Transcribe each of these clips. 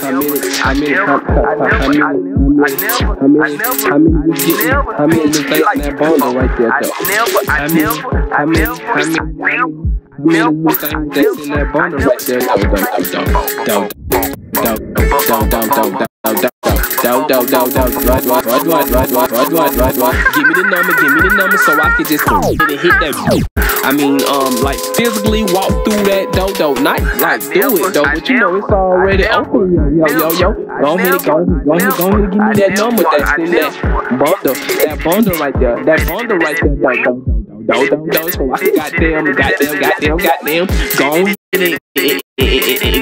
How many? How many? How, how, how many? How many? How many? How many? You getting? How many? You facing that bundle right there? Though? How many? How many? How many? How many? How many you think that's in that bundle right there? Don't, don't, don't, don't, don't, don't, don't, don't, don't. Dow, dow, dow, dow, ride, ride, ride, ride, ride, ride, ride, ride, ride, ride. Give me the number, give me the number so I can just hit it, hit that. I mean, um, like physically walk through that dodo, not like do it though, but you know it's already open. Yo, yo, yo, yo. Go ahead, go, go ahead, go ahead, give me that number that's in that bundle, that bundle right there, that bundle right there, dodo, dodo, dodo. So I goddamn, goddamn, goddamn, goddamn, go ahead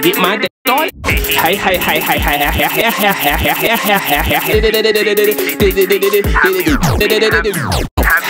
get my day started. Hey, hey, hey, hey, hey, hey, hey, hey, hey, hey, hey, hey, hey, hey, hey, hey, hey,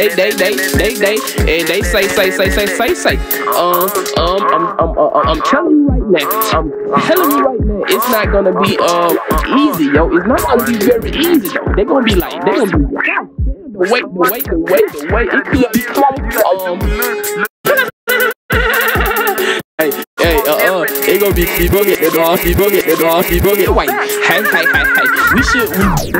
they, they, they, they, they, and they say, say, say, say, say, say. Um, um, I'm, I'm, I'm, I'm telling you right now. I'm telling you right now. It's not gonna be um easy, yo. It's not gonna be very easy though. They're gonna be like, they're gonna be like, the way, the way, the way, the way. It could be close. Um. Hey, hey, uh, uh, it gonna be people get the dog, people get the dog, people get white. Hey, hey, hey, hey. We should,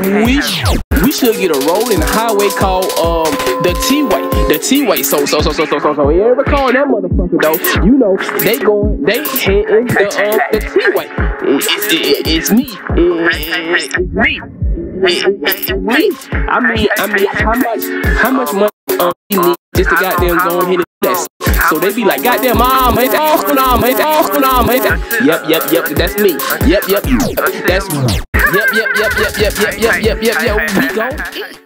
we, we, should, we should get a rolling highway called um the T-way, the T-way. So, so, so, so, so, so, so. You ever call that motherfucker though? You know, they going, they hitting the um the T-way. It's, it, it's me. It, it's me. It's me. I mean, I mean, how much, how much money um we need just to goddamn go and do that? So they be like, goddamn, mom, hey, oh, mom, hey, oh, mom, hey, Yep, yep, yep, that's me. Yep, yep, that's me. Yep, yep, yep, yep, yep, yep, yep, we go.